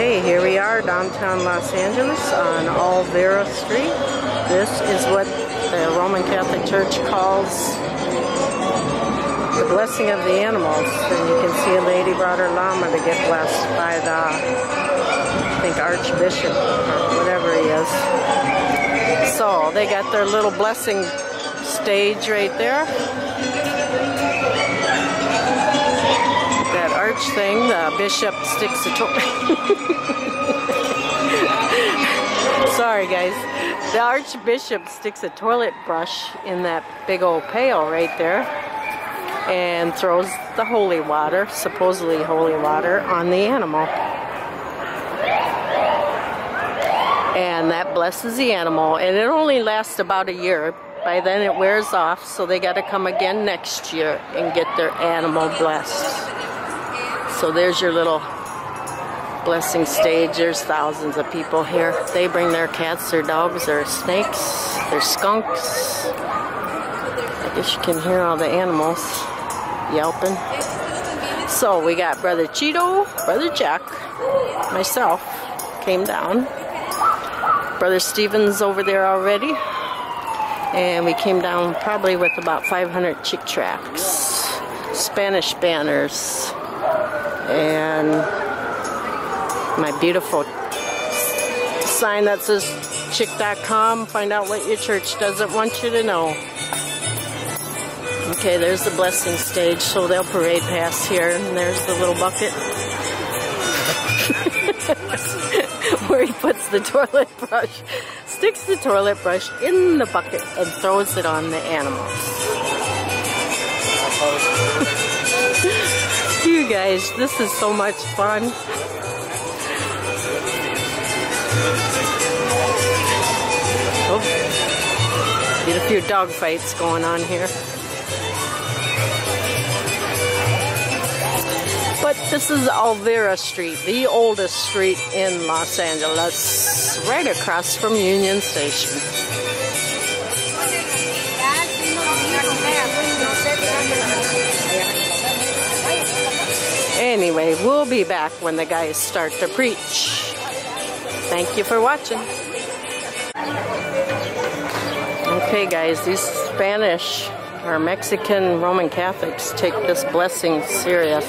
Okay, here we are downtown Los Angeles on Olvera Street. This is what the Roman Catholic Church calls the blessing of the animals. And you can see a lady brought her llama to get blessed by the, I think, Archbishop or whatever he is. So they got their little blessing stage right there. Thing, the bishop sticks a Sorry guys. The archbishop sticks a toilet brush in that big old pail right there and throws the holy water, supposedly holy water, on the animal. And that blesses the animal. And it only lasts about a year. By then it wears off, so they got to come again next year and get their animal blessed. So there's your little blessing stage. There's thousands of people here. They bring their cats, their dogs, their snakes, their skunks. I guess you can hear all the animals yelping. So we got Brother Cheeto, Brother Jack, myself came down. Brother Stevens over there already. And we came down probably with about 500 Chick tracts, Spanish banners, and my beautiful sign that says chick.com. Find out what your church doesn't want you to know. Okay, there's the blessing stage, so they'll parade past here, and there's the little bucket. Where he puts the toilet brush, sticks the toilet brush in the bucket and throws it on the animals. Guys, this is so much fun. Oh, get a few dog fights going on here. But this is Olvera Street, the oldest street in Los Angeles, right across from Union Station. Anyway, we'll be back when the guys start to preach. Thank you for watching. Okay guys, these Spanish or Mexican Roman Catholics take this blessing serious.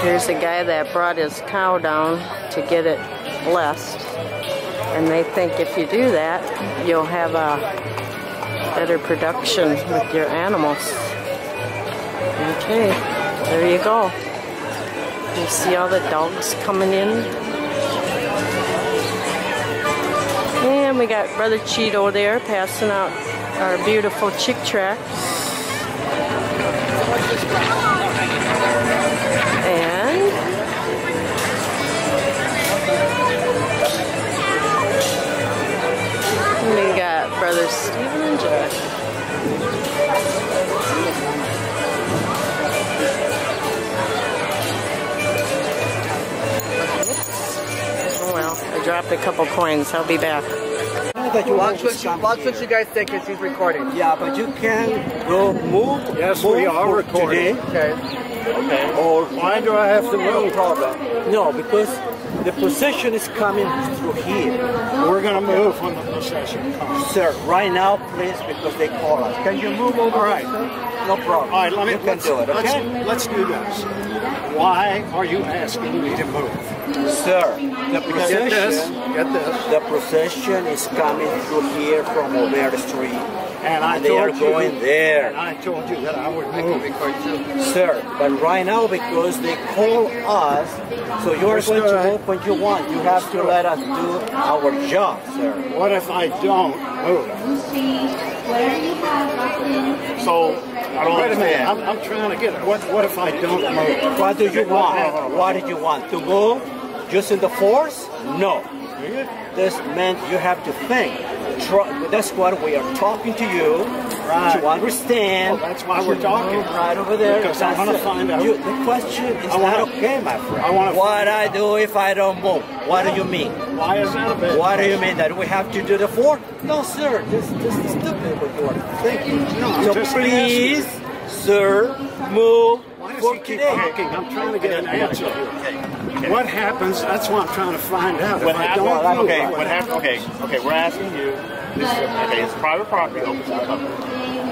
Here's a guy that brought his cow down to get it blessed. And they think if you do that, you'll have a better production with your animals. Okay, there you go. You see all the dogs coming in? And we got Brother Cheeto there passing out our beautiful chick tracts. Well, I dropped a couple coins. I'll be back. watch what, you, watch what you guys think because he's recording. Yeah, but you can go move. Yes, move we are recording. Today. Okay. Okay. Or Why do I have to no move? problem. No, because the procession is coming through here. We're going to move when the procession comes. Sir, right now, please, because they call us. Can you move over? All right. No problem. All right, let me you can do it, let's, okay? let's do this. Why are you asking me to move? Sir, the Get this. procession, Get this. the procession is coming through here from Olvera Street. And I And they are you. going there. And I told you that I would move. Sir, but right now because they call us, so you are going to move when you want. You have to let us do our job, sir. What if I don't move? So, I don't Wait a minute. I'm, I'm trying to get it. What, what if I don't move? What do you want? What did you want? To go just in the force? No. This meant you have to think. Try, that's what we are talking to you Right. to understand. Well, that's why we're talking. Right over there. Because I wanna find out- You, the question is I wanna- not okay, my friend. I wanna what I out. do if I don't move? What do you mean? Why is that a bit? What do you mean that we have to do the four? No, sir. This, this is stupid what you are thinking. No, so just please, sir, move Why does For he keep today. I'm trying to get an answer here. Okay. What happens? That's what I'm trying to find out. What happens? I happened? don't move, Okay, what what happened? Okay, okay, we're asking you. This is, okay, it's private property open to the public.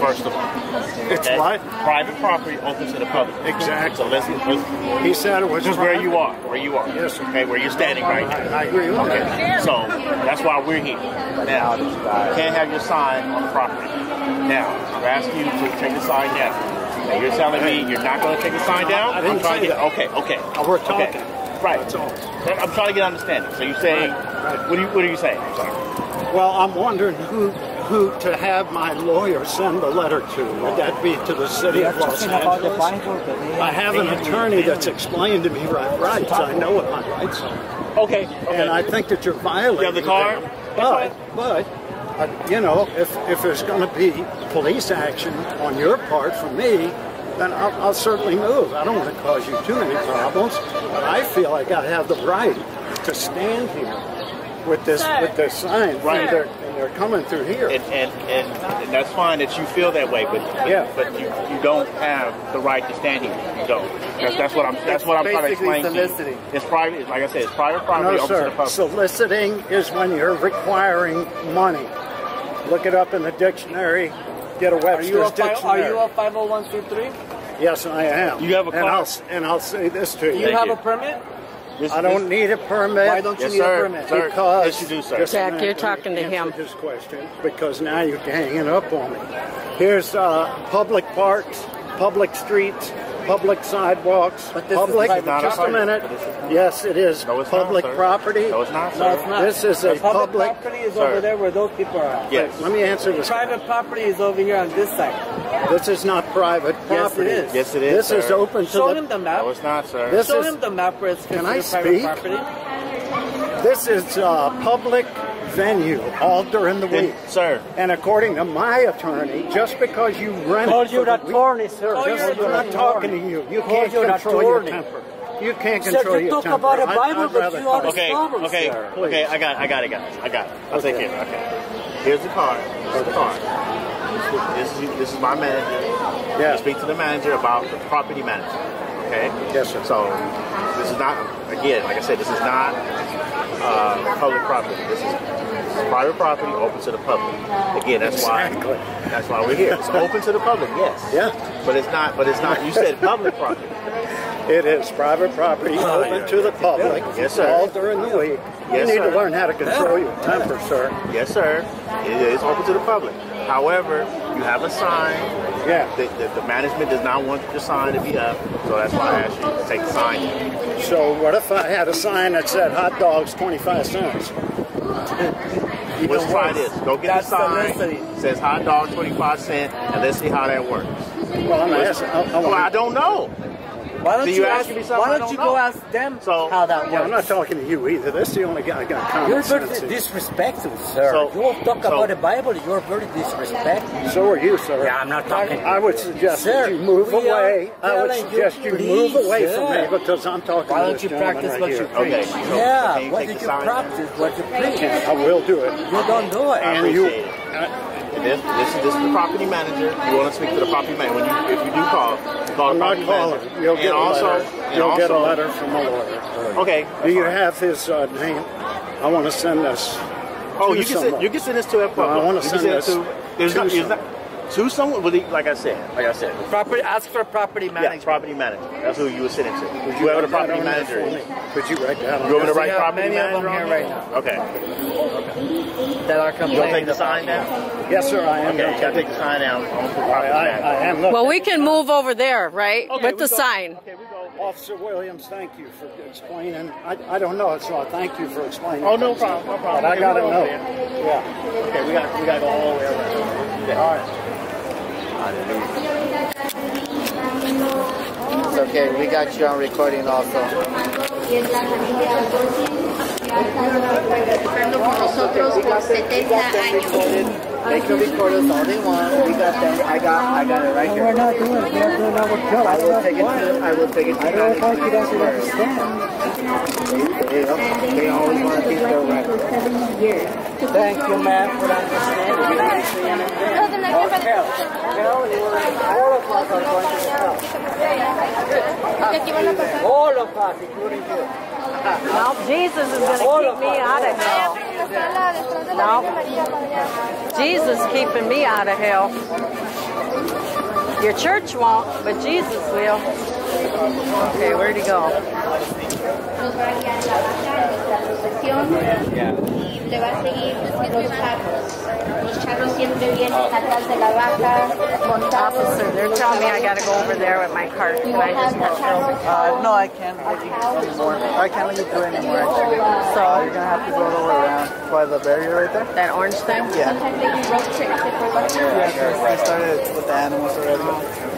First of all, It's okay? what? Private property open to the public. Exactly. So listen, listen. He said it was is where you are. Where you are. Yes, sir. Okay, where you're standing right now. I, I agree with Okay, that. so that's why we're here. Now, you can't have your sign on the property. Now, we're asking you to take the sign down. Now, you're telling me you're not going to take the sign down? I didn't am trying to get, okay, okay. Oh, we're okay. Right. That's all. I'm trying to get understanding. So you're saying, Right, right. what, are you, what are you saying? Well, I'm wondering who who to have my lawyer send the letter to. Would that be to the city of Los Angeles? I have an attorney that's explained to me my rights. I know what my rights are. Okay, okay. And I think that you're violating. You have the car? them. But, but, you know, if, if there's going to be police action on your part for me, then I'll, I'll certainly move. I don't want to cause you too many problems, but I feel like I have the right to stand here with this Sir. with this sign. Right. And they're, and they're coming through here. and, and, and, and that's fine that you feel that way, but but, Yeah. but you, you don't have the right to stand here. You don't. That's, that's what I'm. That's what I'm trying to Basically explain to soliciting. you. It's private. Like I said, it's private property no, open to the sir. public. Soliciting is when you're requiring money. Look it up in the dictionary. Get a Are Webster's you a dictionary. Are you a 501c3? Yes, I am. You have a and? I'll, and I'll say this to Do you. you Thank have you. a permit? This- I don't need a permit. Why don't you Yes, need sir. a permit? Sir. Because Yes, you do, sir. Just Jack, you're let me talking to him. This question because now you're hanging up on me. Here's uh, public parks, public streets, public sidewalks, But this is public. just a property. minute. This is- Yes, it is No, it's not, public sir. property. No, it's not, sir. No, it's not. This is a the public, public- property is Sir. over there where those people are at. Yes. Let me answer this. Private property is over here on this side. This is not private property. Yes, it property. is. Yes, it is. This is open to Show the. him the map. No, it's not, sir. This Show is- him the map where it's Can I speak? property. This is a public venue all during the Then, week. sir. And according to my attorney, just because you rent Call it you for the the week- attorney, sir. Call Just your I'm you not the talking to you. You Call can't you the control your temper. You can't Sir, control you your talk temper. about the I- Bible, I'd but you are talk. Okay, stubborn, okay, sir. okay. I got, it, I got it, guys. I got it. I'll take care of it. Okay. Here's the card. Here's the card. This is this is my manager. Yeah. You speak to the manager about the property manager. Okay. Yes, sir. So this is not again, like I said, this is not uh, public property. This is private property open to the public. Again, that's Exactly. why that's why we're here. It's open to the public, yes. Yeah. But it's not. But it's not. You said public property. It is private property oh, open to the public. Yes, sir. All during the week. Yes, you need sir. to learn how to control your temper, sir. Yes, sir. It is open to the public. However, you have a sign. Yeah. The, the, the management does not want your sign to be up, so that's why I asked you to take the sign. down. So what if I had a sign that said hot dogs 25 cents? Let's try this. Go get That's a sign. soliciting. Says hot dog 25 cent, and let's see how that works. Well, I'm asking. I, I Well, I don't know. Why don't So you, you ask? me something Why don't you know. go ask them So- how that yeah, I'm not talking to you either. That's the only guy I got You're common very disrespectful, sir. So- you talk so- about the Bible, you're very disrespectful. So are you, sir. Yeah, I'm not talking. I would suggest Sir, that you move away. I would you, suggest you, please, move away from me because I'm talking Why don't you practice right what you here. preach? Okay. So, yeah, you what did you practice? What you preach? I will do it. You don't do it. And you, it. This, this, is, this is the property manager. You want to speak to the property manager. When you, if you do call, call I'm the property calling. manager. You'll get and a also, letter. You'll get a letter from a lawyer. Okay. Do you fine. have his uh, name? I want to send this. Oh, to you can send, you can send this to a No, I wanna You can send it this to there's to not, there's someone. not to someone. But like I said, like I said, Property. Ask for property yeah, property manager. That's who you would send it to. Would Whoever the write that property manager for is. Could you write that on You want me to write We have property many of manager them here right now. Okay. That are You want to complaining. take the sign down? Yes, sir. I am. Okay, gonna you gotta take the sign down. I'm gonna put property I, I, am. Look, Well, we can move over there, right? Okay, With the go- sign. Okay, we go. Officer Williams, thank you for explaining. I, I don't know, so I thank you for explaining. Oh, no problem, no problem. But I gotta we'll go know. there. Yeah. Okay, we got we got to go all the way around. Yeah. All right. It's okay. We got you on recording also. Trabajando con nosotros por 70 años. They can record us all they want. We got that. I got. I got it right here. we're not doing it. We're doing our job. I will take it to. I will take it to I don't know if you guys understand. They, they, they always want to think they're right. Thank you, ma'am, for understanding. All of us are going to. All of us, including you. No, Jesus is going to keep me out of hell. No. Jesus keeping me out of hell. Your church won't, but Jesus will. Okay, where'd he go? nos va a guiar la vaca en nuestra procesión y le va a seguir los charros. Siempre vienen atrás de la vaca, montados. Officer, they're telling me I got to go over there with my cart. Can I just have to? Uh, no, I can't let you anymore. I can't let you do it anymore. Actually, so you're gonna have to go all the way around by the barrier right there. That orange thing? Yeah. Sometimes they do road trips if we're lucky. Yeah, I started with the animals already.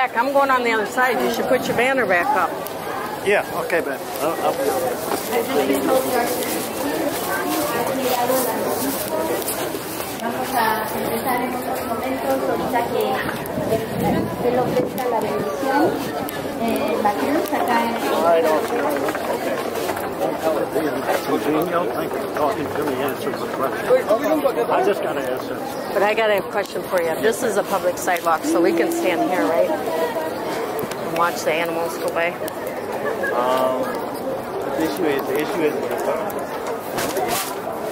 Jack, I'm going on the other side. You should put your banner back up. Yeah. Okay, Ben. I'll, I'll be over. Vamos a empezar en unos momentos, ahorita que se lo presta la bendición, la cruz acá en I don't being congenial. Thank you for talking to me, answering the question. I just got to ask this. But I got a question for you. This is a public sidewalk, so we can stand here, right? And watch the animals go by. Um, the issue is, the issue is,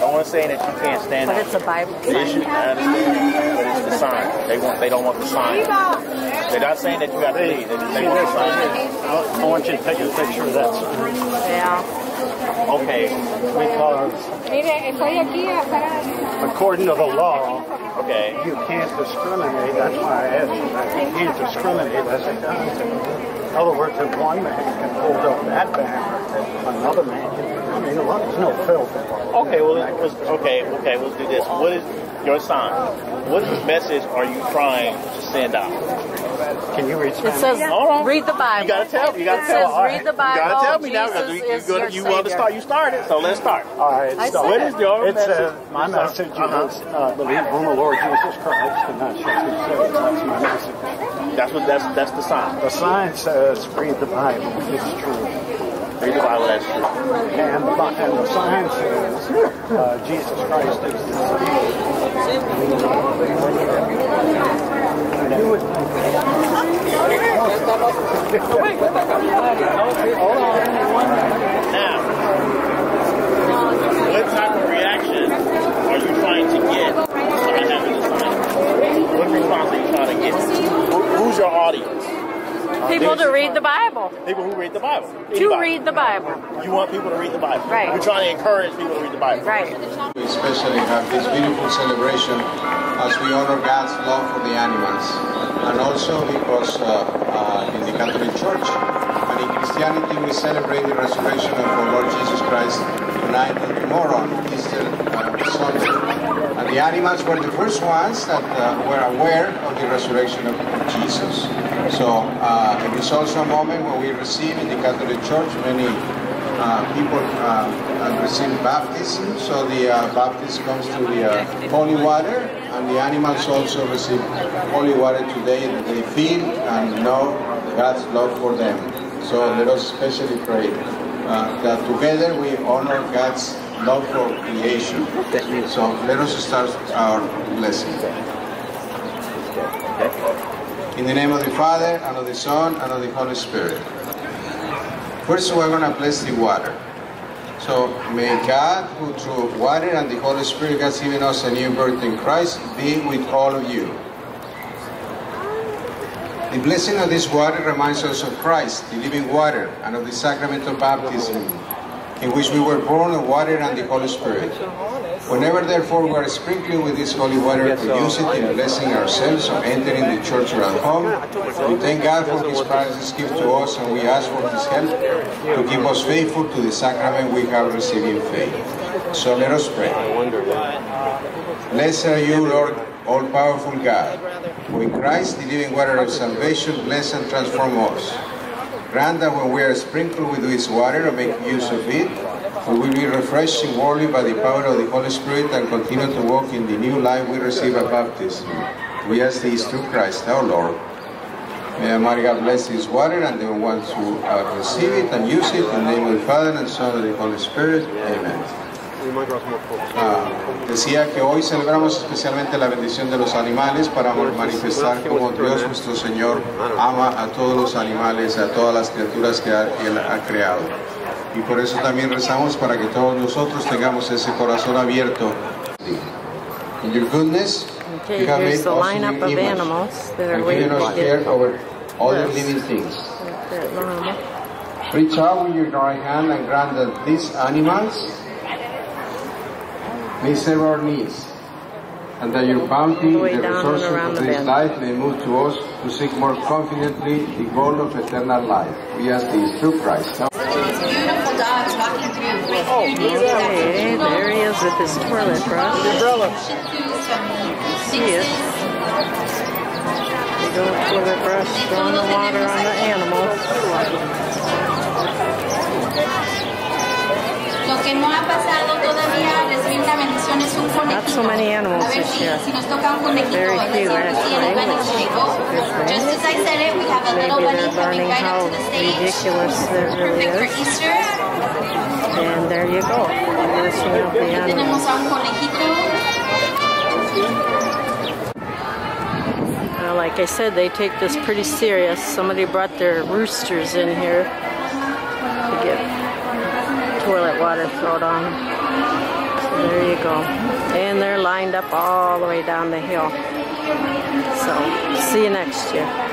no one's saying that you can't stand But it's a Bible The issue. I understand, but it's the sign. They want, they don't want the sign. They're not saying that you have to leave. They, they want the sign. I want you to take a picture of that sign Yeah. Okay, because ah, according to the law, okay. you can't discriminate. That's why I asked you. You can't discriminate as a concept. In other words, if one man can hold up that banner, another man can. I mean, look, there's no filter. Okay, well, let's, okay, okay, let's do this. What is your sign? What message are you trying to send out? Can you read It says, Hold on. read the Bible. You gotta tell me. You gotta It tell says, me. read the Bible. You gotta tell me now Jesus because you, is you, your you want to start. You started, so let's start. All right, I so said What is your It message? says, my message Uh-huh. is uh, believe on the Lord Jesus Christ and not shall be saved. That's my message. That's what that's that's the sign. The sign says, read the Bible. It's true. Read the Bible. That's true. And the, Bi- and the sign says, uh, Jesus Christ is the Savior. Now, what type of reaction are you trying to get by having the sign? What response are you trying to get? Who, who's your audience? People to read the Bible. People who read the Bible. To read the Bible. You want people to read the Bible. Right. You're trying to encourage people to read the Bible. Right. We especially have this beautiful celebration as we honor God's love for the animals. And also because uh, uh, in the Catholic Church and in Christianity we celebrate the resurrection of our Lord Jesus Christ tonight and tomorrow Easter uh, Sunday. And the animals were the first ones that uh, were aware of the resurrection of Jesus. So uh, it is also a moment when we receive in the Catholic Church many uh, people uh, uh, receive baptism, so the uh, baptism comes to the uh, holy water, and the animals also receive holy water today they feel and know God's love for them. So let us especially pray uh, that together we honor God's love for creation. So let us start our blessing. In the name of the Father, and of the Son, and of the Holy Spirit. First, we're going to bless the water. So may God, who through water and the Holy Spirit has given us a new birth in Christ, be with all of you. The blessing of this water reminds us of Christ, the living water, and of the sacrament of baptism, in which we were born of water and the Holy Spirit. Whenever, therefore, we are sprinkling with this holy water, we use it in blessing ourselves or entering the church or at home. We thank God for His precious gift to us, and we ask for His help to keep us faithful to the sacrament we have received in faith. So let us pray. Blessed are you, Lord, all powerful God, who in Christ, the living water of salvation, bless and transform us. Grant that when we are sprinkled with this water and make use of it, we will be refreshed and inwardly by the power of the Holy Spirit and continue to walk in the new life we receive at baptism. We ask this through Christ our Lord. May Almighty God bless this water and the ones who uh, receive it and use it in the name of the Father and Son and the Holy Spirit. Amen. Ah, decía que hoy celebramos especialmente la bendición de los animales para manifestar cómo Dios nuestro Señor ama a todos los animales, a todas las criaturas que ha- Él ha creado. Y por eso también rezamos para que todos nosotros tengamos ese corazón abierto. In your goodness, Okay, you have here's made the lineup of image. animals that are and waiting given to us get care over all the living things. Reach out with your right hand and grant that these animals may serve our needs, and that your bounty, All the way the down and resources of the this bend. life, may move to us to seek more confidently the goal of eternal life. We ask this through Christ. These beautiful dogs walking through with oh, Okay, there he is with his toilet brush. See it. Big old toilet brush throwing the water on the animals. Lo que no ha pasado todavía, Not so many animals this year. si nos toca un conejito. Very few, desierto, sí, el actually, Atlantic which llegó. is a good thing. Just as I said it, we have a little bunny coming right up to the stage. ridiculous that really Perfect for is. Easter. And there you go. Up the animals. tenemos a un conejito. Uh, like I said, they take this pretty serious. Somebody brought their roosters in here to get toilet water thrown on. There you go. And they're lined up all the way down the hill. So, see you next year.